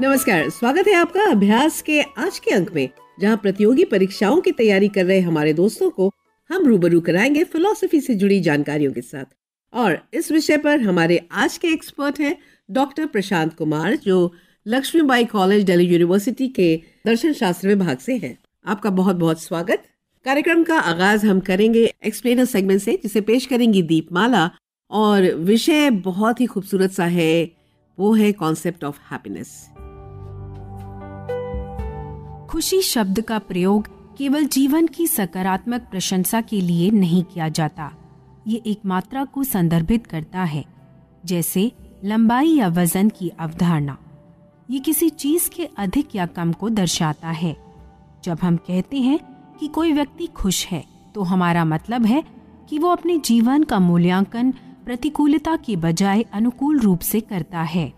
नमस्कार, स्वागत है आपका अभ्यास के आज के अंक में, जहाँ प्रतियोगी परीक्षाओं की तैयारी कर रहे हमारे दोस्तों को हम रूबरू कराएँगे फिलोसफी से जुड़ी जानकारियों के साथ। और इस विषय पर हमारे आज के एक्सपर्ट हैं डॉक्टर प्रशांत कुमार, जो लक्ष्मीबाई कॉलेज दिल्ली यूनिवर्सिटी के दर्शन शास्त्र विभाग से हैं। आपका बहुत बहुत स्वागत। कार्यक्रम का आगाज़ हम करेंगे एक्सप्लेनर सेगमेंट से, जिसे पेश करेंगी दीपमाला, और विषय बहुत ही खूबसूरत सा है, वो है कॉन्सेप्ट ऑफ़ हैप्पीनेस खुशी शब्द का प्रयोग केवल जीवन की सकारात्मक प्रशंसा के लिए नहीं किया जाता। ये एक मात्रा को संदर्भित करता है, जैसे लंबाई या वज़न की अवधारणा। ये किसी चीज़ के अधिक या कम को दर्शाता है। जब हम कहते हैं कि कोई व्यक्ति खुश है तो हमारा मतलब है कि वो अपने जीवन का मूल्यांकन प्रतिकूलता के बजाय अनुकूल रूप से करता है।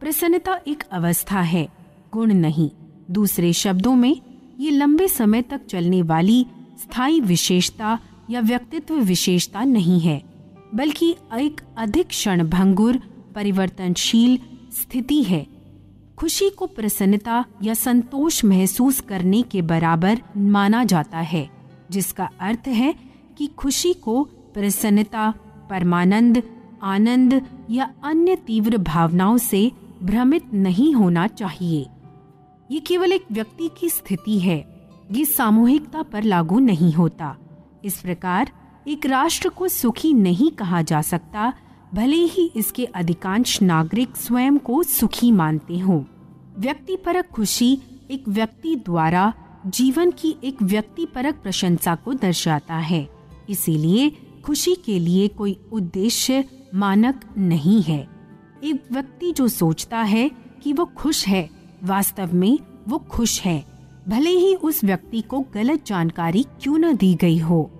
प्रसन्नता एक अवस्था है, गुण नहीं। दूसरे शब्दों में, ये लंबे समय तक चलने वाली स्थायी विशेषता या व्यक्तित्व विशेषता नहीं है, बल्कि एक अधिक क्षण भंगुर परिवर्तनशील स्थिति है। खुशी को प्रसन्नता या संतोष महसूस करने के बराबर माना जाता है, जिसका अर्थ है कि खुशी को प्रसन्नता, परमानंद, आनंद या अन्य तीव्र भावनाओं से भ्रमित नहीं होना चाहिए। ये केवल एक व्यक्ति की स्थिति है, ये सामूहिकता पर लागू नहीं होता। इस प्रकार एक राष्ट्र को सुखी नहीं कहा जा सकता, भले ही इसके अधिकांश नागरिक स्वयं को सुखी मानते हों। व्यक्तिपरक खुशी एक व्यक्ति द्वारा जीवन की एक व्यक्तिपरक प्रशंसा को दर्शाता है। इसीलिए खुशी के लिए कोई उद्देश्य मानक नहीं है। एक व्यक्ति जो सोचता है कि वो खुश है वास्तव में वो खुश है। भले ही उस व्यक्ति को गलत जानकारी क्यों न दी गई हो।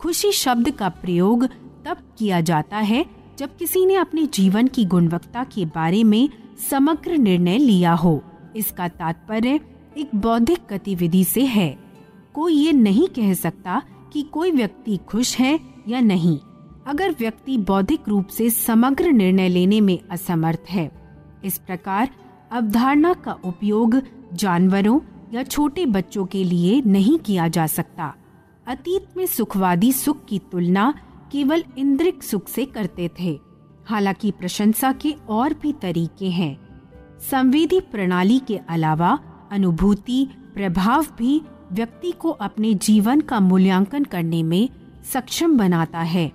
खुशी शब्द का प्रयोग तब किया जाता है जब किसी ने अपने जीवन की गुणवत्ता के बारे में समग्र निर्णय लिया हो। इसका तात्पर्य एक बौद्धिक गतिविधि से है। कोई ये नहीं कह सकता कि कोई व्यक्ति खुश है या नहीं। अगर व्यक्ति बौद्धिक रूप से समग्र निर्णय लेने में असमर्थ है, इस प्रकार अवधारणा का उपयोग जानवरों या छोटे बच्चों के लिए नहीं किया जा सकता। अतीत में सुखवादी सुख की तुलना केवल इंद्रिक सुख से करते थे। हालाँकि प्रशंसा के और भी तरीके हैं। संवेदी प्रणाली के अलावा अनुभूति, प्रभाव भी व्यक्ति को अपने जीवन का मूल्यांकन करने में सक्षम बनाता है।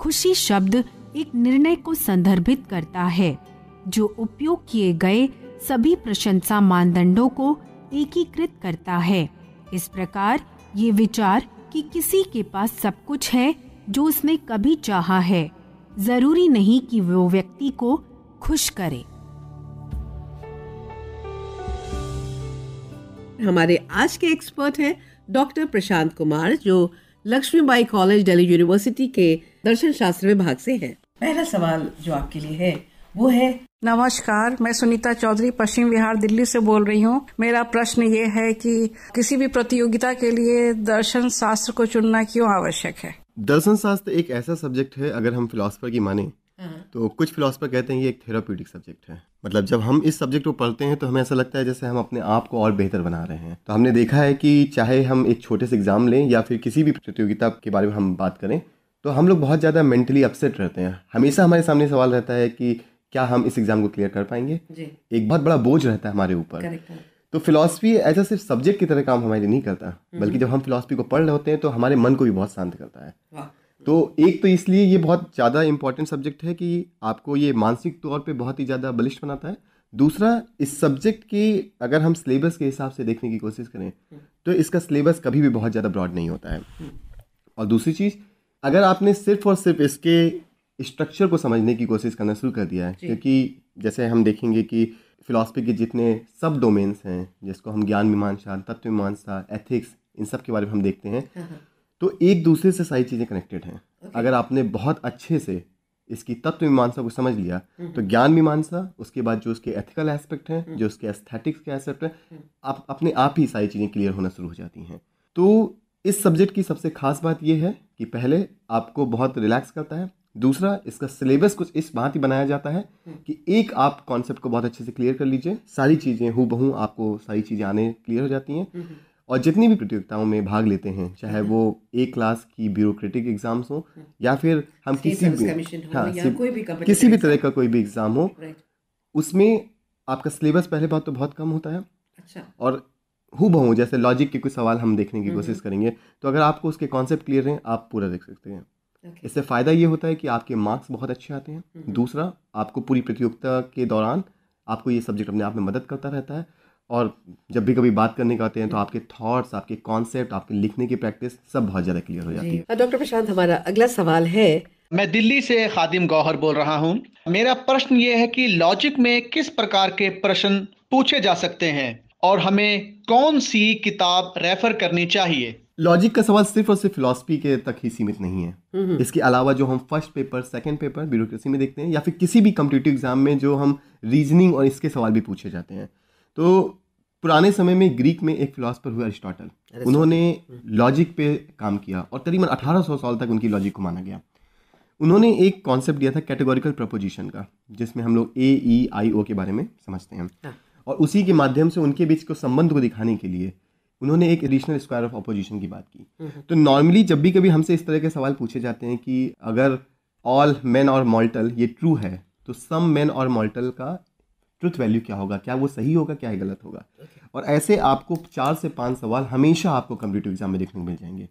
खुशी शब्द एक निर्णय को संदर्भित करता है। जो उपयोग किए गए सभी प्रशंसा मानदंडों को एकीकृत करता है। इस प्रकार ये विचार कि किसी के पास सब कुछ है जो उसने कभी चाहा है, ज़रूरी नहीं कि वो व्यक्ति को खुश करे। हमारे आज के एक्सपर्ट हैं डॉक्टर प्रशांत कुमार, जो लक्ष्मीबाई कॉलेज, दिल्ली यूनिवर्सिटी के दर्शन शास्त्र विभाग से हैं। पहला सवाल जो आपके लिए है, वो है नमस्कार मैं सुनीता चौधरी पश्चिम बिहार दिल्ली से बोल रही हूँ। मेरा प्रश्न ये है कि किसी भी प्रतियोगिता के लिए दर्शन शास्त्र को चुनना क्यों आवश्यक है? दर्शन शास्त्र एक ऐसा सब्जेक्ट है अगर हम फिलोसफर की माने हाँ। तो कुछ फिलोसफर कहते हैं ये एक थेराप्यूटिक सब्जेक्ट है। मतलब जब हम इस सब्जेक्ट को पढ़ते हैं तो हमें ऐसा लगता है जैसे हम अपने आप को और बेहतर बना रहे हैं। तो हमने देखा है कि चाहे हम एक छोटे से एग्ज़ाम लें या फिर किसी भी प्रतियोगिता के बारे में हम बात करें तो हम लोग बहुत ज़्यादा मेंटली अपसेट रहते हैं। हमेशा हमारे सामने सवाल रहता है कि क्या हम इस एग्ज़ाम को क्लियर कर पाएँगे? एक बहुत बड़ा बोझ रहता है हमारे ऊपर। तो फिलोसफी ऐसा सिर्फ़ सब्जेक्ट की तरह काम हमारे लिए नहीं करता हम्म। बल्कि जब हम फिलोसफी को पढ़ रहे होते हैं तो हमारे मन को भी बहुत शांत करता है। तो एक तो इसलिए ये बहुत ज़्यादा इंपॉर्टेंट सब्जेक्ट है कि आपको ये मानसिक तौर पे बहुत ही ज़्यादा बलिष्ठ बनाता है। दूसरा इस सब्जेक्ट की अगर हम सिलेबस के हिसाब से देखने की कोशिश करें तो इसका सिलेबस कभी भी बहुत ज़्यादा ब्रॉड नहीं होता है। और दूसरी चीज़ अगर आपने सिर्फ़ और सिर्फ़ इसके स्ट्रक्चर को समझने की कोशिश करना शुरू कर दिया है क्योंकि जैसे हम देखेंगे कि फिलासफी के जितने सब डोमेन्स हैं जिसको हम ज्ञान मीमांसा तत्व मीमांसा एथिक्स इन सब के बारे में हम देखते हैं हाँ, हाँ। तो एक दूसरे से सारी चीज़ें कनेक्टेड हैं अगर आपने बहुत अच्छे से इसकी तत्व मीमांसा को समझ लिया हम्म। तो ज्ञान मीमांसा उसके बाद जो उसके एथिकल एस्पेक्ट हैं हम्म। जो उसके एस्थेटिक्स के एस्पेक्ट हैं हम्म। आप अपने आप ही सारी चीज़ें क्लियर होना शुरू हो जाती हैं तो इस सब्जेक्ट की सबसे खास बात यह है कि पहले आपको बहुत रिलैक्स करता है दूसरा इसका सिलेबस कुछ इस बात ही बनाया जाता है कि एक आप कॉन्सेप्ट को बहुत अच्छे से क्लियर कर लीजिए सारी चीज़ें हु बहू आपको सारी चीज़ें आने क्लियर हो जाती हैं। और जितनी भी प्रतियोगिताओं में भाग लेते हैं चाहे वो एक क्लास की ब्यूरोक्रेटिक एग्ज़ाम्स हो या फिर हम किसी भी हाँ, कोई भी किसी भी तरह का कोई भी एग्ज़ाम हो उसमें आपका सिलेबस पहले बात तो बहुत कम होता है। अच्छा। और हु बहू जैसे लॉजिक के कुछ सवाल हम देखने की कोशिश करेंगे तो अगर आपको उसके कॉन्सेप्ट क्लियर हैं आप पूरा देख सकते हैं। ओके इससे फ़ायदा ये होता है कि आपके मार्क्स बहुत अच्छे आते हैं। दूसरा आपको पूरी प्रतियोगिता के दौरान आपको ये सब्जेक्ट अपने आप में मदद करता रहता है। और जब भी कभी बात करने का आते हैं तो आपके थॉट्स आपके कॉन्सेप्ट आपके लिखने की प्रैक्टिस सब बहुत ज़्यादा क्लियर हो जाती है। डॉक्टर प्रशांत हमारा अगला सवाल है। मैं दिल्ली से खादिम गौहर बोल रहा हूँ। मेरा प्रश्न ये है कि लॉजिक में किस प्रकार के प्रश्न पूछे जा सकते हैं? और हमें कौन सी किताब रेफर करनी चाहिए? लॉजिक का सवाल सिर्फ़ और सिर्फ़ फिलोसफी के तक ही सीमित नहीं है। इसके अलावा जो हम first paper second paper bureaucracy में देखते हैं या फिर किसी भी कम्पिटिटिव एग्ज़ाम में जो हम रीजनिंग और इसके सवाल भी पूछे जाते हैं। तो पुराने समय में ग्रीक में एक फिलोसफर हुए अरिस्टोटल उन्होंने लॉजिक पे काम किया और करीबन 1800 साल तक उनकी लॉजिक को माना गया। उन्होंने एक कॉन्सेप्ट दिया था कैटेगोरिकल प्रपोजिशन का जिसमें हम लोग ए ई आई ओ के बारे में समझते हैं। हाँ। और उसी के माध्यम से उनके बीच को संबंध को दिखाने के लिए उन्होंने एक एडिशनल स्क्वायर ऑफ़ अपोजिशन की बात की। तो नॉर्मली जब भी कभी हमसे इस तरह के सवाल पूछे जाते हैं कि अगर ऑल मैन और मॉल्टल ये ट्रू है तो सम मैन और मॉल्टल का ट्रुथ वैल्यू क्या होगा? क्या वो सही होगा क्या गलत होगा? और ऐसे आपको चार से पाँच सवाल हमेशा आपको कम्पिटिटिव एग्ज़ाम में देखने को मिल जाएँगे।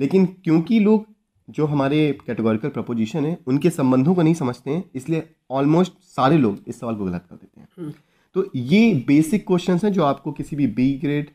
लेकिन क्योंकि लोग जो हमारे कैटेगोरिकल प्रपोजिशन है उनके संबंधों को नहीं समझते हैं इसलिए ऑलमोस्ट सारे लोग इस सवाल को गलत कर देते हैं। तो ये बेसिक क्वेश्चंस हैं जो आपको किसी भी बी ग्रेड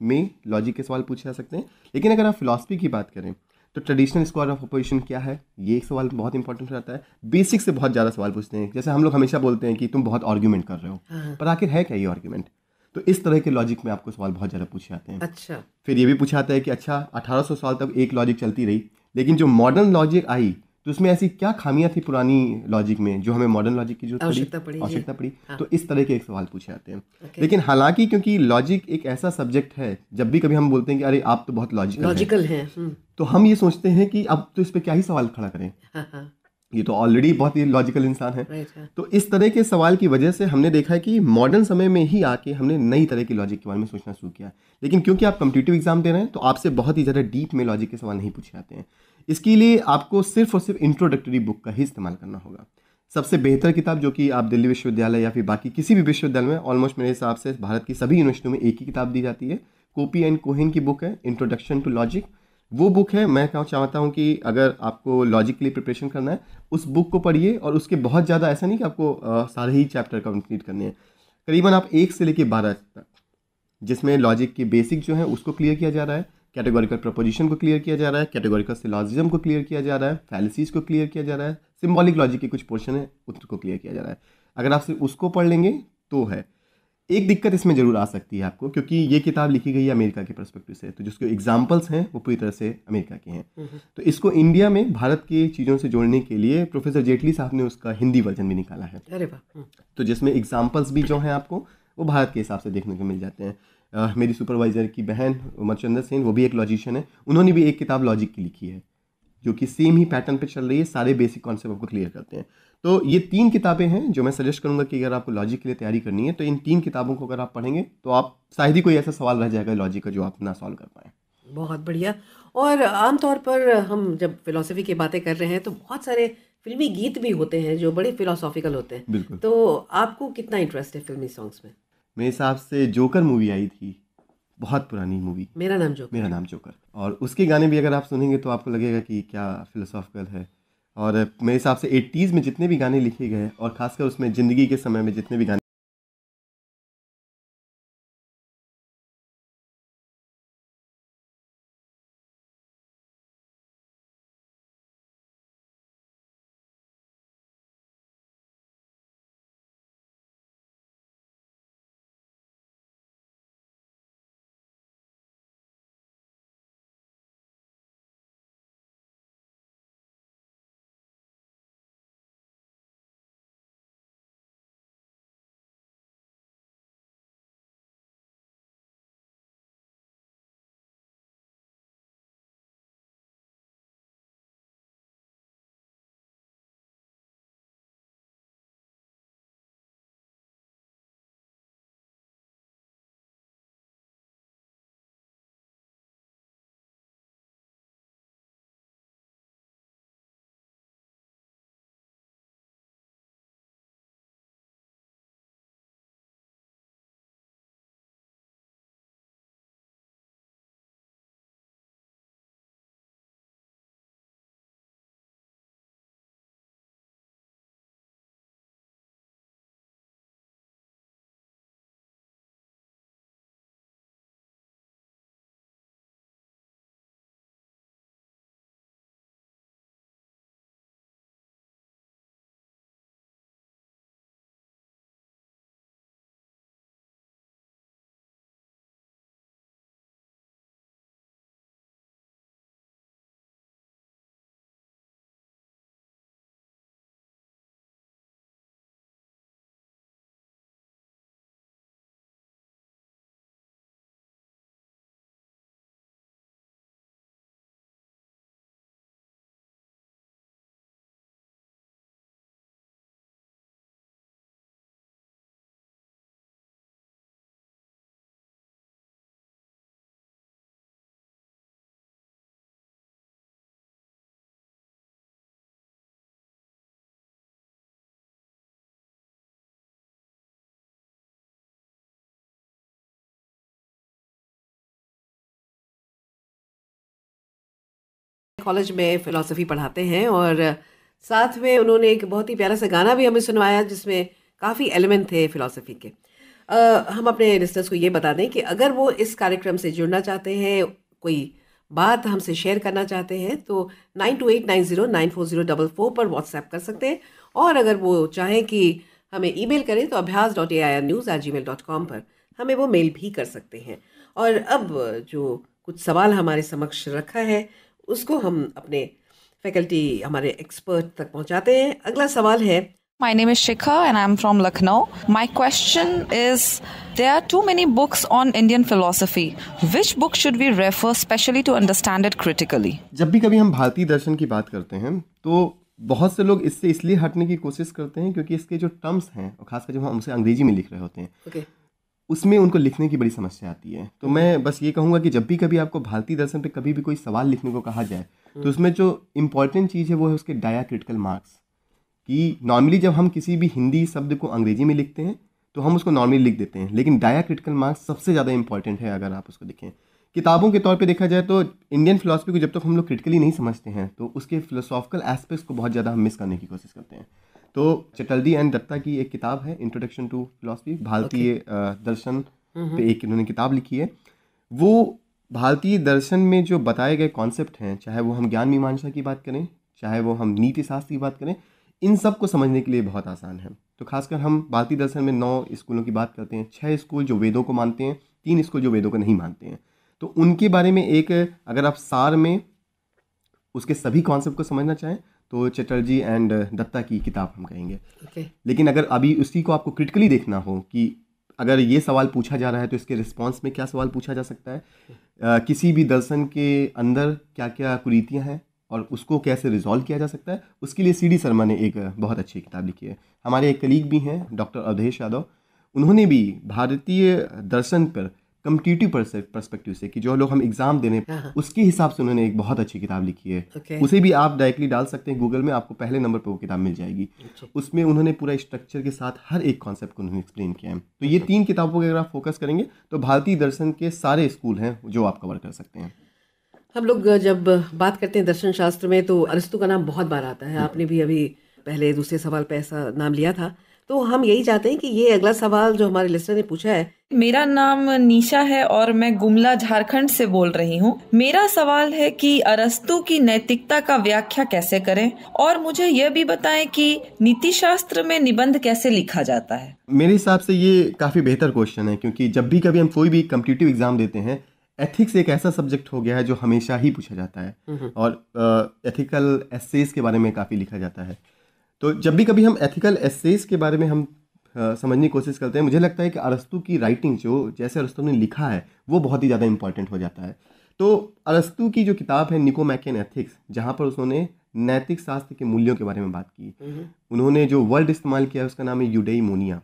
में लॉजिक के सवाल पूछे जा सकते हैं। लेकिन अगर आप फिलोसफी की बात करें तो ट्रेडिशनल स्क्वायर ऑफ़ अपोजिशन क्या है? ये एक सवाल बहुत इंपॉर्टेंट रहता है। बेसिक से बहुत ज़्यादा सवाल पूछते हैं। जैसे हम लोग हमेशा बोलते हैं कि तुम बहुत आर्ग्यूमेंट कर रहे हो। पर आखिर है क्या ये आर्ग्यूमेंट तो इस तरह के लॉजिक में आपको सवाल बहुत ज़्यादा पूछे जाते हैं। अच्छा। फिर ये भी पूछा जाता है कि अच्छा 1800 साल तक एक लॉजिक चलती रही लेकिन जो मॉडर्न लॉजिक आई तो उसमें ऐसी क्या खामियाँ थी पुरानी लॉजिक में जो हमें मॉडर्न लॉजिक की ज़रूरत आवश्यकता पड़ी, आवश्यकता पड़ी? तो इस तरह के एक सवाल पूछे जाते हैं। लेकिन हालाँकि क्योंकि लॉजिक एक ऐसा सब्जेक्ट है जब भी कभी हम बोलते हैं कि अरे आप तो बहुत लॉजिकल लॉजिकल है तो हम ये सोचते हैं कि अब तो इस पे क्या ही सवाल खड़ा करें? हाँ हाँ। ये तो ऑलरेडी बहुत ही लॉजिकल इंसान है। हाँ। तो इस तरह के सवाल की वजह से हमने देखा है कि मॉडर्न समय में ही आके हमने नई तरह की लॉजिक के बारे में सोचना शुरू किया। लेकिन क्योंकि आप कम्पिटिटिव एग्ज़ाम दे रहे हैं तो आपसे बहुत ही ज़्यादा डीप में लॉजिक के सवाल नहीं पूछे जाते हैं। इसके लिए आपको सिर्फ़ और सिर्फ़ इंट्रोडक्टरी बुक का ही इस्तेमाल करना होगा। सबसे बेहतर किताब जो कि आप दिल्ली विश्वविद्यालय या फिर बाकी किसी भी विश्वविद्यालय में ऑलमोस्ट मेरे हिसाब से भारत की सभी यूनिवर्सिटियों में एक ही किताब दी जाती है। कोपी एंड कोहिन की बुक है इंट्रोडक्शन टू लॉजिक वो बुक है, मैं क्या चाहता हूँ कि अगर आपको लॉजिक के लिए प्रिपरेशन करना है, उस बुक को पढ़िए और उसके बहुत ज़्यादा ऐसा नहीं कि आपको सारे ही चैप्टर कंप्लीट करने हैं। करीबन आप एक से लेकर बारह तक, जिसमें लॉजिक के बेसिक जो है, उसको क्लियर किया जा रहा है। कैटेगोरिकल प्रपोजिशन को क्लियर किया जा रहा है कैटेगोरिकल सिलॉजिज्म को क्लियर किया जा रहा है फैलिसीज को क्लियर किया जा रहा है सिम्बॉलिक लॉजिक के कुछ पोर्शन है उसको क्लियर किया जा रहा है। अगर आप सिर्फ़ उसको पढ़ लेंगे तो है। एक दिक्कत इसमें ज़रूर आ सकती है आपको क्योंकि ये किताब लिखी गई है अमेरिका के परस्पेक्टिव से तो जिसके एग्जाम्पल्स हैं वो पूरी तरह से अमेरिका के हैं। तो इसको इंडिया में भारत की चीज़ों से जोड़ने के लिए प्रोफेसर जेटली साहब ने उसका हिंदी वर्जन भी निकाला है। अरे हम्म, तो जिसमें एग्जाम्पल्स भी जो हैं आपको वो भारत के हिसाब से देखने को मिल जाते हैं। मेरी सुपरवाइजर की बहन उमरचंद्र सेन वो भी एक लॉजिशियन है। उन्होंने भी एक किताब लॉजिक की लिखी है जो कि सेम ही पैटर्न पे चल रही है सारे बेसिक कॉन्सेप्ट आपको क्लियर करते हैं। तो ये तीन किताबें हैं जो मैं सजेस्ट करूँगा कि अगर आपको लॉजिक के लिए तैयारी करनी है तो इन तीन किताबों को अगर आप पढ़ेंगे तो आप शायद ही कोई ऐसा सवाल रह जाएगा लॉजिक का जो आप ना सॉल्व कर पाए। बहुत बढ़िया। और आमतौर पर हम जब फिलोसफी की बातें कर रहे हैं तो बहुत सारे फिल्मी गीत भी होते हैं जो बड़े फिलोसॉफिकल होते हैं। बिल्कुल। तो आपको कितना इंटरेस्ट है फिल्मी सॉन्ग्स में? मेरे हिसाब से जोकर मूवी आई थी बहुत पुरानी मूवी। मेरा नाम जोकर। मेरा नाम जोकर। और उसके गाने भी अगर आप सुनेंगे तो आपको लगेगा कि क्या फिलोसॉफिकल है। और मेरे हिसाब से एट्टीज़ में जितने भी गाने लिखे गए और खासकर उसमें ज़िंदगी के समय में जितने भी गाने कॉलेज में फ़िलासफ़ी पढ़ाते हैं और साथ में उन्होंने एक बहुत ही प्यारा सा गाना भी हमें सुनवाया जिसमें काफ़ी एलिमेंट थे फ़िलासफ़ी के। आ, हम अपने लिस्टर्स को ये बता दें कि अगर वो इस कार्यक्रम से जुड़ना चाहते हैं कोई बात हमसे शेयर करना चाहते हैं तो nine two eight nine zero nine four zero double four पर व्हाट्सएप कर सकते हैं। और अगर वो चाहें कि हमें ईमेल करें तो Abhyas dot A I R news at Gmail dot com पर हमें वो मेल भी कर सकते हैं। और अब जो कुछ सवाल हमारे समक्ष रखा है उसको हम अपने फैकल्टी हमारे एक्सपर्ट तक पहुंचाते हैं अगला सवाल है My name is Shikha and I'm from Lucknow. My question is there are too many books on Indian philosophy. Which book should we refer specially to understand it critically? जब भी कभी हम भारतीय दर्शन की बात करते हैं तो बहुत से लोग इससे इसलिए हटने की कोशिश करते हैं क्योंकि इसके जो टर्म्स हैं और खासकर जब हम उसे अंग्रेज़ी में लिख रहे होते हैं ओके उसमें उनको लिखने की बड़ी समस्या आती है। तो मैं बस ये कहूँगा कि जब भी कभी आपको भारतीय दर्शन पे कभी भी कोई सवाल लिखने को कहा जाए तो उसमें जो इम्पोर्टेंट चीज़ है वो है उसके डाया क्रिटिकल मार्क्स कि नॉर्मली जब हम किसी भी हिंदी शब्द को अंग्रेज़ी में लिखते हैं तो हम उसको नॉर्मली लिख देते हैं। लेकिन डाया क्रिटिकल मार्क्स सबसे ज़्यादा इंपॉर्टेंट है अगर आप उसको लिखें किताबों के तौर पे देखा जाए तो इंडियन फिलोसफी को जब तक तो हम लोग क्रिटिकली नहीं समझते हैं तो उसके फिलोसॉफिकल एस्पेक्ट्स को बहुत ज़्यादा हम मिस करने की कोशिश करते हैं। तो चटर्जी एंड दत्ता की एक किताब है इंट्रोडक्शन टू फिलोसफी भारतीय दर्शन पे एक इन्होंने किताब लिखी है। वो भारतीय दर्शन में जो बताए गए कॉन्सेप्ट हैं चाहे वो हम ज्ञान मीमांसा की बात करें चाहे वो हम नीति शास्त्र की बात करें इन सबको समझने के लिए बहुत आसान है। तो खासकर हम भारतीय दर्शन में नौ स्कूलों की बात करते हैं छः स्कूल जो वेदों को मानते हैं तीन स्कूल जो वेदों को नहीं मानते हैं। तो उनके बारे में एक अगर आप सार में उसके सभी कॉन्सेप्ट को समझना चाहें तो चटर्जी एंड दत्ता की किताब हम कहेंगे। ओके लेकिन अगर अभी उसी को आपको क्रिटिकली देखना हो कि अगर ये सवाल पूछा जा रहा है तो इसके रिस्पॉन्स में क्या सवाल पूछा जा सकता है? अ, किसी भी दर्शन के अंदर क्या क्या कुरीतियाँ हैं और उसको कैसे रिजॉल्व किया जा सकता है? उसके लिए सी डी शर्मा ने एक बहुत अच्छी किताब लिखी है। हमारे एक कलीग भी हैं डॉक्टर अवधेश यादव। उन्होंने भी भारतीय दर्शन पर कम्पिटिटिव परस्पेक्टिव से कि जो लोग हम एग्ज़ाम देने हाँ, हाँ। उसके हिसाब से उन्होंने एक बहुत अच्छी किताब लिखी है। ओके उसे भी आप डायरेक्टली डाल सकते हैं गूगल में आपको पहले नंबर पर वो किताब मिल जाएगी। अच्छा। उसमें उन्होंने पूरा स्ट्रक्चर के साथ हर एक कॉन्सेप्ट को उन्होंने एक्सप्लेन किया है। तो ये तीन किताबों पर अगर आप फोकस करेंगे तो भारतीय दर्शन के सारे स्कूल हैं जो आप कवर कर सकते हैं। हम लोग जब बात करते हैं दर्शन शास्त्र में तो अरस्तु का नाम बहुत बार आता है। आपने भी अभी पहले दूसरे सवाल पे ऐसा नाम लिया था। तो हम यही चाहते हैं कि ये अगला सवाल जो हमारे लिस्टर ने पूछा है। मेरा नाम निशा है और मैं गुमला झारखंड से बोल रही हूँ। मेरा सवाल है कि अरस्तु की नैतिकता का व्याख्या कैसे करें? और मुझे यह भी बताएँ कि नीति शास्त्र में निबंध कैसे लिखा जाता है? मेरे हिसाब से ये काफ़ी बेहतर क्वेश्चन है क्योंकि जब भी कभी हम कोई भी कम्पिटिटिव एग्ज़ाम देते हैं एथिक्स एक ऐसा सब्जेक्ट हो गया है जो हमेशा ही पूछा जाता है। और एथिकल एसेस के बारे में काफ़ी लिखा जाता है। तो जब भी कभी हम एथिकल एसेस के बारे में हम अ, समझने की कोशिश करते हैं मुझे लगता है कि अरस्तु की राइटिंग जो जैसे अरस्तु ने लिखा है वो बहुत ही ज़्यादा इंपॉर्टेंट हो जाता है। तो अरस्तु की जो किताब है निकोमैकन एथिक्स जहाँ पर उन्होंने नैतिक शास्त्र के मूल्यों के बारे में बात की। उन्होंने जो वर्ड इस्तेमाल किया है उसका नाम है यूडेई मोनिया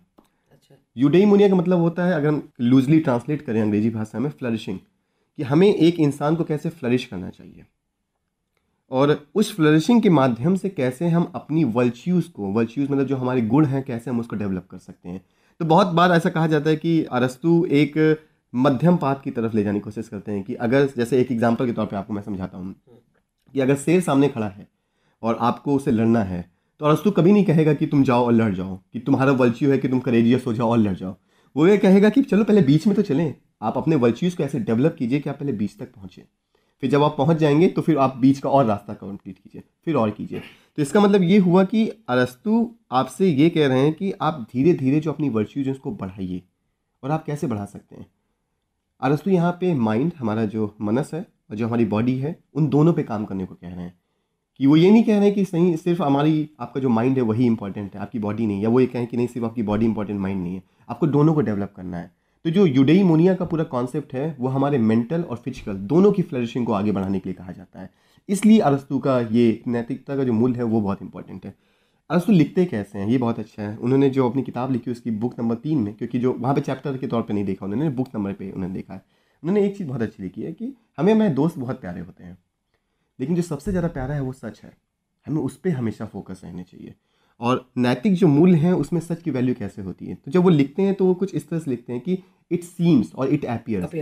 अच्छा। यूडेइमोनिया का मतलब होता है अगर हम लूजली ट्रांसलेट करें अंग्रेज़ी भाषा में फ्लरिशिंग कि हमें एक इंसान को कैसे फ्लरिश करना चाहिए। और उस फ्लरिशिंग के माध्यम से कैसे हम अपनी वर्च्यूज़ को वर्च्यूज़ मतलब जो हमारे गुण हैं, कैसे हम उसको डेवलप कर सकते हैं। तो बहुत बार ऐसा कहा जाता है कि अरस्तु एक मध्यम पात की तरफ़ ले जाने की कोशिश करते हैं कि अगर, जैसे एक एग्ज़ाम्पल के तौर पर आपको मैं समझाता हूँ कि अगर शेर सामने खड़ा है और आपको उसे लड़ना है तो अरस्तु कभी नहीं कहेगा कि तुम जाओ और लड़ जाओ, कि तुम्हारा वर्च्यू है कि तुम करेजियस हो जाओ और लड़ जाओ। वो ये कहेगा कि चलो पहले बीच में तो चलें, आप अपने वर्च्यूज़ को ऐसे डेवलप कीजिए कि आप पहले बीच तक पहुँचे। फिर जब आप पहुँच जाएँगे तो फिर आप बीच का और रास्ता कंप्लीट कीजिए, फिर और कीजिए। तो इसका मतलब ये हुआ कि अरस्तु आपसे ये कह रहे हैं कि आप धीरे धीरे जो अपनी वर्च्यूज हैं, उसको बढ़ाइए। और आप कैसे बढ़ा सकते हैं? अरस्तु यहाँ पे माइंड हमारा जो मनस है और जो हमारी बॉडी है, उन दोनों पे काम करने को कह रहे हैं। कि वो ये नहीं कह रहे हैं कि सही, सिर्फ़ हमारी, आपका जो माइंड है, वही इंपॉर्टेंट है, आपकी बॉडी नहीं या वो ये कहें कि नहीं, सिर्फ़ आपकी बॉडी इंपॉर्टेंट माइंड नहीं है। आपको दोनों को डेवलप करना है। तो जो यूडेई मोनिया का पूरा कॉन्सेप्ट है, वो हमारे मेंटल और फ़िज़िकल दोनों की फ्लरिशिंग को आगे बढ़ाने के लिए कहा जाता है। इसलिए अरस्तु का ये नैतिकता का जो मूल है, वो बहुत इंपॉर्टेंट है। अरस्तु लिखते कैसे हैं? ये बहुत अच्छा है। उन्होंने जो अपनी किताब लिखी, उसकी बुक नंबर तीन में, क्योंकि जो वहाँ पे चैप्टर के तौर पे नहीं देखा उन्होंने बुक नंबर पे उन्होंने देखा है। उन्होंने एक चीज़ बहुत अच्छी लिखी है कि हमें हमारे दोस्त बहुत प्यारे होते हैं। लेकिन जो सबसे ज़्यादा प्यारा है, वो सच है। हमें उस पर हमेशा फोकस रहना चाहिए। और नैतिक जो मूल्य हैं उसमें सच की वैल्यू कैसे होती है? तो जब वो लिखते हैं तो वो कुछ इस तरह से लिखते हैं कि इट सीम्स और इट appears.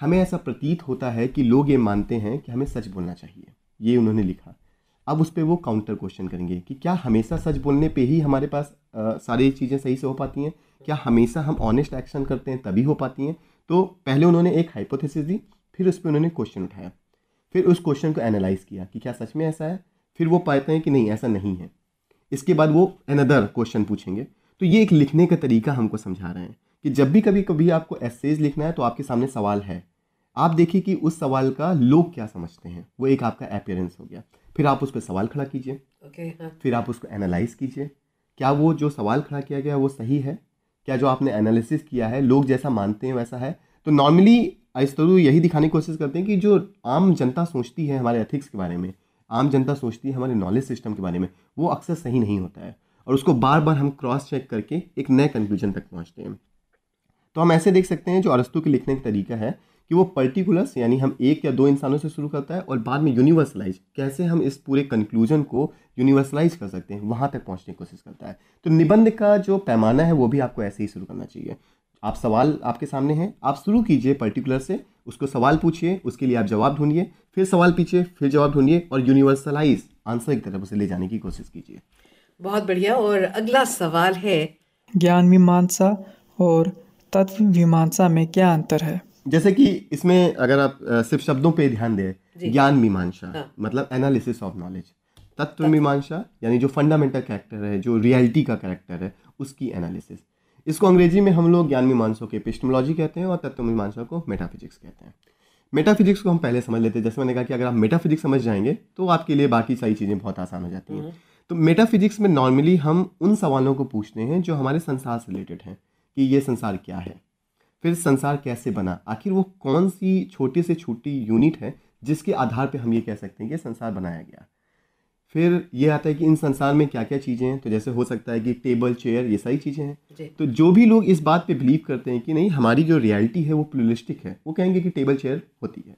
हमें ऐसा प्रतीत होता है कि लोग ये मानते हैं कि हमें सच बोलना चाहिए। ये उन्होंने लिखा। अब उस पर वो काउंटर क्वेश्चन करेंगे कि क्या हमेशा सच बोलने पे ही हमारे पास आ, सारी चीज़ें सही से हो पाती हैं? क्या हमेशा हम ऑनेस्ट एक्शन करते हैं तभी हो पाती हैं? तो पहले उन्होंने एक हाइपोथेसिस दी फिर उस पर उन्होंने क्वेश्चन उठाया। फिर उस क्वेश्चन को एनालाइज किया कि क्या सच में ऐसा है? फिर वो पाते हैं कि नहीं ऐसा नहीं है। इसके बाद वो अनदर क्वेश्चन पूछेंगे। तो ये एक लिखने का तरीका हमको समझा रहे हैं कि जब भी कभी कभी आपको एसेज लिखना है तो आपके सामने सवाल है। आप देखिए कि उस सवाल का लोग क्या समझते हैं। वो एक आपका अपियरेंस हो गया। फिर आप उस पर सवाल खड़ा कीजिए। ओके हाँ। फिर आप उसको एनालाइज कीजिए। क्या वो जो सवाल खड़ा किया गया वो सही है? क्या जो आपने एनालिसिस किया है लोग जैसा मानते हैं वैसा है? तो नॉर्मली आइस्तरू यही दिखाने की कोशिश करते हैं कि जो आम जनता सोचती है हमारे एथिक्स के बारे में आम जनता सोचती है हमारे नॉलेज सिस्टम के बारे में, वो अक्सर सही नहीं होता है। और उसको बार बार हम क्रॉस चेक करके एक नए कंक्लूजन तक पहुँचते हैं। तो हम ऐसे देख सकते हैं जो अरस्तु के लिखने का तरीका है कि वो पर्टिकुलर्स यानी हम एक या दो इंसानों से शुरू करता है और बाद में यूनिवर्सलाइज कैसे हम इस पूरे कंक्लूजन को यूनिवर्सलाइज कर सकते हैं, वहाँ तक पहुँचने की कोशिश करता है। तो निबंध का जो पैमाना है, वो भी आपको ऐसे ही शुरू करना चाहिए। आप सवाल आपके सामने हैं, आप शुरू कीजिए पर्टिकुलर से उसको सवाल पूछिए उसके लिए आप जवाब ढूंढिए फिर सवाल पूछिए फिर जवाब ढूंढिए और यूनिवर्सलाइज आंसर की तरफ़ उसे ले जाने की कोशिश कीजिए। बहुत बढ़िया और अगला सवाल है। ज्ञान मीमांसा और तत्व मीमांसा में क्या अंतर है? जैसे कि इसमें अगर आप सिर्फ़ शब्दों पे ध्यान दें ज्ञान मीमांसा हाँ। मतलब एनालिसिस ऑफ़ नॉलेज तत्व मीमांसा यानी जो फंडामेंटल कैरेक्टर है जो रियलिटी का कैरेक्टर है उसकी एनालिसिस इसको अंग्रेज़ी में हम लोग ज्ञान मीमांसा को एपिस्टेमोलॉजी कहते हैं और तत्व मीमांसा को मेटाफिजिक्स कहते हैं। मेटाफिजिक्स को हम पहले समझ लेते हैं। जैसे मैंने कहा कि अगर आप मेटाफिजिक्स समझ जाएँगे तो आपके लिए बाकी सारी चीज़ें बहुत आसान हो जाती हैं। तो मेटाफिजिक्स में नॉर्मली हम उन सवालों को पूछते हैं जो हमारे संसार से रिलेटेड हैं कि ये संसार क्या है? फिर संसार कैसे बना? आखिर वो कौन सी छोटी से छोटी यूनिट है जिसके आधार पे हम ये कह सकते हैं कि संसार बनाया गया? फिर ये आता है कि इन संसार में क्या क्या चीज़ें हैं? तो जैसे हो सकता है कि टेबल चेयर ये सारी चीज़ें हैं। तो जो भी लोग इस बात पे बिलीव करते हैं कि नहीं हमारी जो रियलिटी है वो प्लूरिस्टिक है। वो कहेंगे कि टेबल चेयर होती है।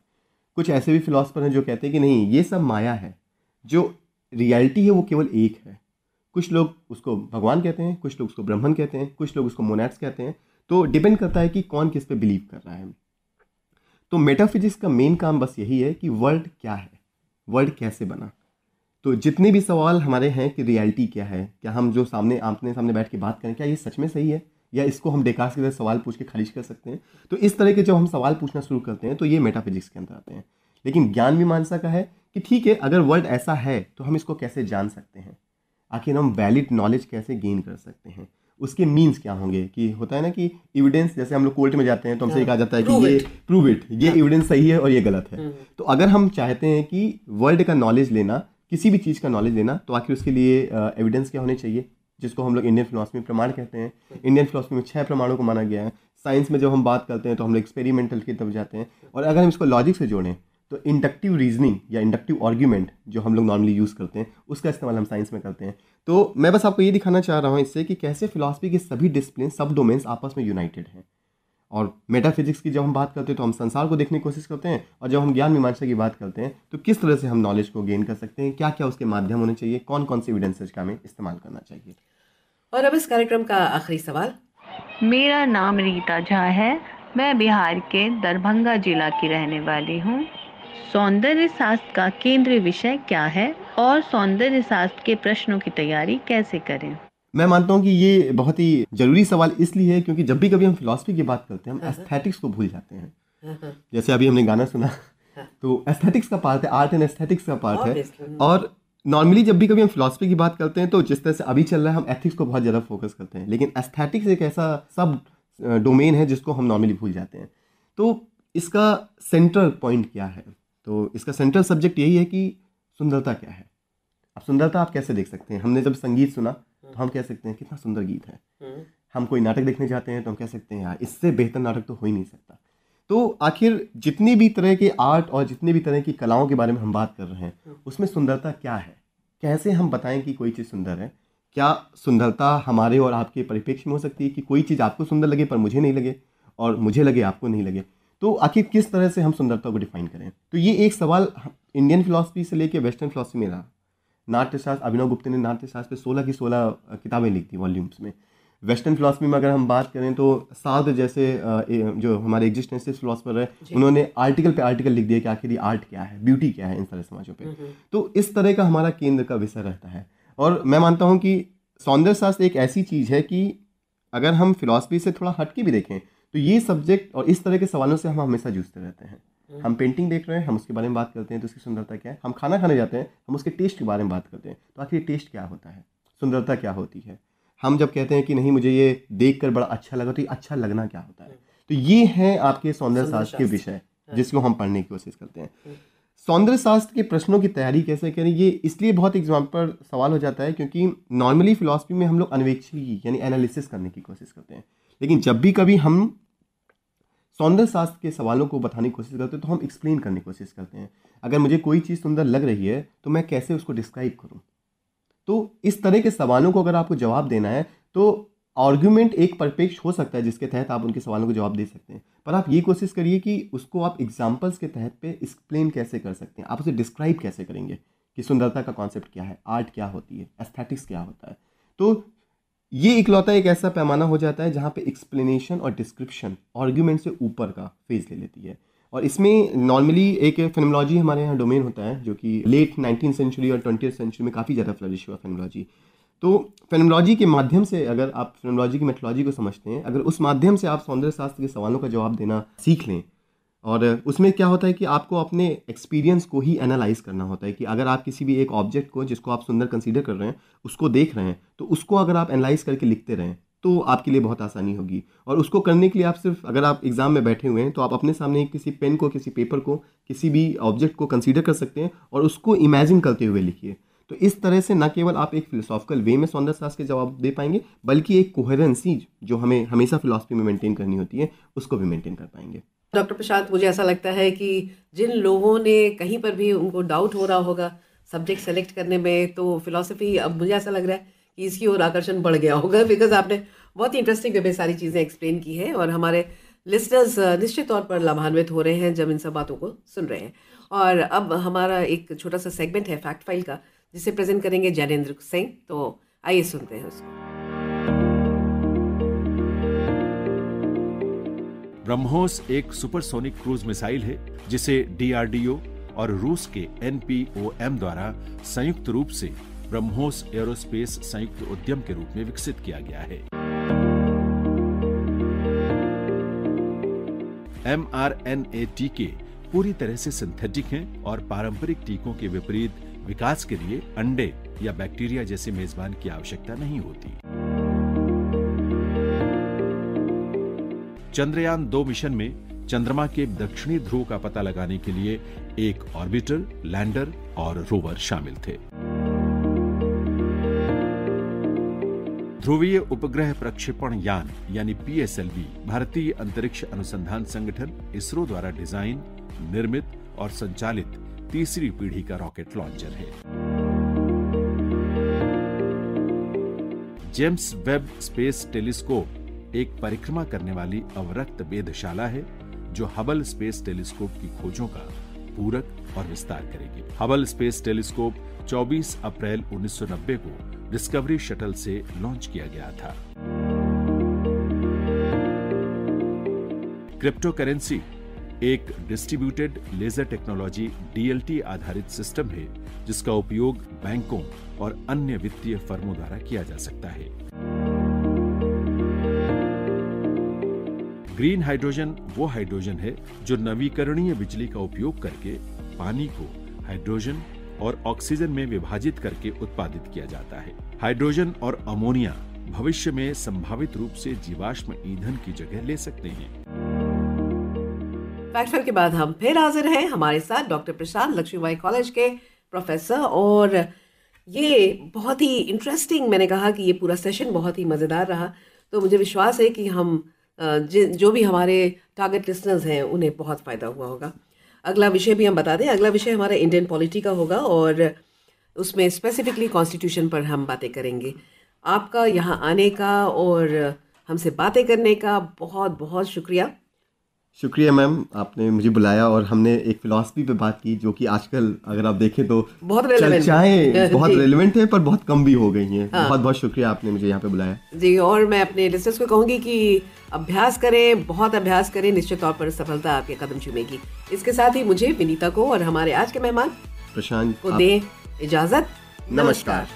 कुछ ऐसे भी फिलोसफर हैं जो कहते हैं कि नहीं ये सब माया है। जो रियलिटी है वो केवल एक है। कुछ लोग उसको भगवान कहते हैं कुछ लोग उसको ब्राह्मण कहते हैं कुछ लोग उसको मोनेट्स कहते हैं। तो डिपेंड करता है कि कौन किस पे बिलीव कर रहा है। तो मेटाफिजिक्स का मेन काम बस यही है कि वर्ल्ड क्या है? वर्ल्ड कैसे बना? तो जितने भी सवाल हमारे हैं कि रियलिटी क्या है क्या हम जो सामने आमने सामने बैठ के बात करें क्या ये सच में सही है या इसको हम डेकार्स की तरह सवाल पूछ के खारिज कर सकते हैं तो इस तरह के जब हम सवाल पूछना शुरू करते हैं तो ये मेटाफिजिक्स के अंदर आते हैं। लेकिन ज्ञान मीमांसा का है कि ठीक है अगर वर्ल्ड ऐसा है तो हम इसको कैसे जान सकते हैं? आखिर हम वैलिड नॉलेज कैसे गेन कर सकते हैं? उसके मीन्स क्या होंगे? कि होता है ना कि एविडेंस जैसे हम लोग कोर्ट में जाते हैं तो हमसे ये कहा जाता है कि ये प्रूव इट ये एविडेंस सही है और ये गलत है। तो अगर हम चाहते हैं कि वर्ल्ड का नॉलेज लेना किसी भी चीज़ का नॉलेज लेना तो आखिर उसके लिए एविडेंस क्या होने चाहिए? जिसको हम लोग इंडियन फिलोसफी में प्रमाण कहते हैं। इंडियन फिलोसफी में छह प्रमाणों को माना गया है। साइंस में जब हम बात करते हैं तो हम लोग एक्सपेरिमेंटल की तरफ़ जाते हैं। और अगर हम इसको लॉजिक से जोड़ें तो इंडक्टिव रीजनिंग या इंडक्टिव आर्ग्यूमेंट जो हम लोग नॉर्मली यूज़ करते हैं, उसका इस्तेमाल हम साइंस में करते हैं। तो मैं बस आपको ये दिखाना चाह रहा हूँ इससे कि कैसे फिलासफी के सभी डिसिप्लिन सब डोमेन्स आपस में यूनाइटेड हैं। और मेटाफिजिक्स की जब हम बात करते हैं तो हम संसार को देखने की कोशिश करते हैं और जब हम ज्ञान मीमांसा की बात करते हैं तो किस तरह से हम नॉलेज को गेन कर सकते हैं क्या क्या उसके माध्यम होने चाहिए कौन कौन से एविडेंसेज का हमें इस्तेमाल करना चाहिए? और अब इस कार्यक्रम का आखिरी सवाल। मेरा नाम रीता झा है। मैं बिहार के दरभंगा जिला की रहने वाली हूँ। सौंदर्य शास्त्र का केंद्रीय विषय क्या है और सौंदर्य शास्त्र के प्रश्नों की तैयारी कैसे करें? मैं मानता हूँ कि ये बहुत ही ज़रूरी सवाल इसलिए है क्योंकि जब भी कभी हम फिलोसफी की बात करते हैं हम एस्थेटिक्स को भूल जाते हैं। जैसे अभी हमने गाना सुना तो एस्थेटिक्स का पार्ट है आर्ट एंड एस्थेटिक्स का पार्ट है। और नॉर्मली जब भी कभी हम फिलोसफी की बात करते हैं तो जिस तरह से अभी चल रहा है हम एथिक्स को बहुत ज़्यादा फोकस करते हैं। लेकिन एस्थेटिक्स एक ऐसा सब डोमेन है जिसको हम नॉर्मली भूल जाते हैं। तो इसका सेंट्रल पॉइंट क्या है? तो इसका सेंट्रल सब्जेक्ट यही है कि सुंदरता क्या है? अब सुंदरता आप कैसे देख सकते हैं? हमने जब संगीत सुना तो हम कह सकते हैं कितना सुंदर गीत है। हम कोई नाटक देखने जाते हैं तो हम कह सकते हैं यार इससे बेहतर नाटक तो हो ही नहीं सकता। तो आखिर जितनी भी तरह के आर्ट और जितने भी तरह की कलाओं के बारे में हम बात कर रहे हैं उसमें सुंदरता क्या है? कैसे हम बताएँ कि कोई चीज़ सुंदर है? क्या सुंदरता हमारे और आपके परिप्रेक्ष्य में हो सकती है कि कोई चीज़ आपको सुंदर लगे पर मुझे नहीं लगे और मुझे लगे आपको नहीं लगे? तो आखिर किस तरह से हम सुंदरता को डिफाइन करें? तो ये एक सवाल इंडियन फिलोसफी से लेके वेस्टर्न फिलोसफी में रहा। नाट्यशास्त्र अभिनव गुप्ता ने नाट्यशास्त्र पे सोलह की सोलह किताबें लिखी थी वॉल्यूम्स में। वेस्टर्न फिलासफी में अगर हम बात करें तो साध जैसे जो हमारे एग्जिस्टेंसिस फिलासफर है उन्होंने आर्टिकल पे आर्टिकल लिख दिया कि आखिर ये आर्ट क्या है ब्यूटी क्या है इन सारे समाजों पे। तो इस तरह का हमारा केंद्र का विषय रहता है। और मैं मानता हूँ कि सौंदर्य शास्त्र एक ऐसी चीज़ है कि अगर हम फिलोसफी से थोड़ा हटके भी देखें तो ये सब्जेक्ट और इस तरह के सवालों से हम हमेशा जूझते रहते हैं। हम पेंटिंग देख रहे हैं हम उसके बारे में बात करते हैं तो उसकी सुंदरता क्या है? हम खाना खाने जाते हैं हम उसके टेस्ट के बारे में बात करते हैं तो आखिर टेस्ट क्या होता है? सुंदरता क्या होती है? हम जब कहते हैं कि नहीं मुझे ये देख कर बड़ा अच्छा लगा तो ये अच्छा लगना क्या होता है? तो ये है आपके सौंदर्य शास्त्र के विषय हाँ। जिसको हम पढ़ने की कोशिश करते हैं। हाँ। सौंदर्य शास्त्र के प्रश्नों की तैयारी कैसे करें ये इसलिए बहुत एग्ज़ाम्पल सवाल हो जाता है क्योंकि नॉर्मली फिलोसफी में हम लोग अन्वेक्षी यानी एनालिसिस करने की कोशिश करते हैं। लेकिन जब भी कभी हम सौंदर्य शास्त्र के सवालों को बताने की कोशिश करते हैं तो हम एक्सप्लेन करने की कोशिश करते हैं। अगर मुझे कोई चीज़ सुंदर लग रही है तो मैं कैसे उसको डिस्क्राइब करूँ? तो इस तरह के सवालों को अगर आपको जवाब देना है तो आर्ग्यूमेंट एक परपेक्ष हो सकता है, जिसके तहत आप उनके सवालों को जवाब दे सकते हैं। पर आप ये कोशिश करिए कि उसको आप एग्जाम्पल्स के तहत पे एक्सप्लेन कैसे कर सकते हैं। आप उसे डिस्क्राइब कैसे करेंगे कि सुंदरता का कॉन्सेप्ट क्या है आर्ट क्या होती है एस्थेटिक्स क्या होता है? तो ये इकलौता एक ऐसा पैमाना हो जाता है जहाँ पे एक्सप्लेनेशन और डिस्क्रिप्शन आर्ग्यूमेंट से ऊपर का फ़ेज़ ले लेती है। और इसमें नॉर्मली एक फिल्मोलॉजी हमारे यहाँ डोमेन होता है, जो कि लेट नाइनटीन सेंचुरी और ट्वेंटी सेंचुरी में काफ़ी ज़्यादा फ्लरिश हुआ फिल्मोलॉजी तो फिल्मोलॉजी के माध्यम से अगर आप फिल्मोलॉजी की मेथोलॉजी को समझते हैं, अगर उस माध्यम से आप सौंदर्य शास्त्र के सवालों का जवाब देना सीख लें और उसमें क्या होता है कि आपको अपने एक्सपीरियंस को ही एनालाइज करना होता है कि अगर आप किसी भी एक ऑब्जेक्ट को जिसको आप सुंदर कंसीडर कर रहे हैं, उसको देख रहे हैं तो उसको अगर आप एनालाइज करके लिखते रहें तो आपके लिए बहुत आसानी होगी। और उसको करने के लिए आप सिर्फ़, अगर आप एग्ज़ाम में बैठे हुए हैं तो आप अपने सामने किसी पेन को, किसी पेपर को, किसी भी ऑब्जेक्ट को कंसीडर कर सकते हैं और उसको इमेजिन करते हुए लिखिए। तो इस तरह से न केवल आप एक फिलोसॉफिकल वे में सौंदर्य सास के जवाब दे पाएँगे, बल्कि एक कोहरेंसी जो हमें हमेशा फिलोसफी में मेंटेन करनी होती है, उसको भी मेंटेन कर पाएँगे। डॉक्टर प्रशांत, मुझे ऐसा लगता है कि जिन लोगों ने कहीं पर भी उनको डाउट हो रहा होगा सब्जेक्ट सेलेक्ट करने में तो फिलोसफी अब मुझे ऐसा लग रहा है कि इसकी ओर आकर्षण बढ़ गया होगा बिकॉज़ आपने बहुत ही इंटरेस्टिंग वे में सारी चीज़ें एक्सप्लेन की हैं और हमारे लिस्टर्स निश्चित तौर पर लाभान्वित हो रहे हैं जब इन सब बातों को सुन रहे हैं। और अब हमारा एक छोटा सा सेगमेंट है फैक्ट फ़ाइल का, जिसे प्रेजेंट करेंगे जैनेन्द्र सिंह तो आइए सुनते हैं उसको। ब्रह्मोस एक सुपरसोनिक क्रूज मिसाइल है, जिसे डीआरडीओ और रूस के एनपीओएम द्वारा संयुक्त रूप से ब्रह्मोस एरोस्पेस संयुक्त उद्यम के रूप में विकसित किया गया है। एम आर एन ए टीके पूरी तरह से सिंथेटिक हैं और पारंपरिक टीकों के विपरीत विकास के लिए अंडे या बैक्टीरिया जैसे मेजबान की आवश्यकता नहीं होती। चंद्रयान दो मिशन में चंद्रमा के दक्षिणी ध्रुव का पता लगाने के लिए एक ऑर्बिटर लैंडर और रोवर शामिल थे। ध्रुवीय उपग्रह प्रक्षेपण यान, यानी पीएसएलवी भारतीय अंतरिक्ष अनुसंधान संगठन, इसरो द्वारा डिज़ाइन, निर्मित और संचालित तीसरी पीढ़ी का रॉकेट लॉन्चर है। जेम्स वेब स्पेस टेलीस्कोप एक परिक्रमा करने वाली अवरक्त वेधशाला है, जो हबल स्पेस टेलीस्कोप की खोजों का पूरक और विस्तार करेगी। हबल स्पेस टेलीस्कोप 24 अप्रैल 1990 को डिस्कवरी शटल से लॉन्च किया गया था। क्रिप्टो करेंसी एक डिस्ट्रीब्यूटेड लेजर टेक्नोलॉजी डीएलटी आधारित सिस्टम है, जिसका उपयोग बैंकों और अन्य वित्तीय फर्मों द्वारा किया जा सकता है। ग्रीन हाइड्रोजन वो हाइड्रोजन है जो नवीकरणीय बिजली का उपयोग करके पानी को हाइड्रोजन और ऑक्सीजन में विभाजित करके उत्पादित किया जाता है। हाइड्रोजन और अमोनिया भविष्य में संभावित रूप से जीवाश्म ईंधन की जगह ले सकते हैं। फैक्चर के बाद हम फिर हाजिर हैं हमारे साथ डॉक्टर प्रशांत लक्ष्मीबाई कॉलेज के प्रोफेसर और ये बहुत ही इंटरेस्टिंग मैंने कहा कि ये पूरा सेशन बहुत ही मज़ेदार रहा। तो मुझे विश्वास है कि हम जो भी हमारे टारगेट लिसनर्स हैं, उन्हें बहुत फ़ायदा हुआ होगा। अगला विषय भी हम बता दें, अगला विषय हमारा इंडियन पॉलिटी का होगा और उसमें स्पेसिफिकली कॉन्स्टिट्यूशन पर हम बातें करेंगे। आपका यहाँ आने का और हमसे बातें करने का बहुत बहुत शुक्रिया। शुक्रिया मैम आपने मुझे बुलाया और हमने एक फिलॉसफी पे बात की जो कि आजकल अगर आप देखें तो बहुत चर्चाएँ बहुत रेलिवेंट है पर बहुत कम भी हो गई हैं। हाँ। बहुत बहुत शुक्रिया आपने मुझे यहाँ पे बुलाया। जी और मैं अपने लिसनर्स को कहूँगी कि अभ्यास करें बहुत अभ्यास करें निश्चित तौर पर सफलता आपके कदम चुमेगी इसके साथ ही मुझे विनीता को और हमारे आज के मेहमान प्रशांत को दें इजाज़त। नमस्कार।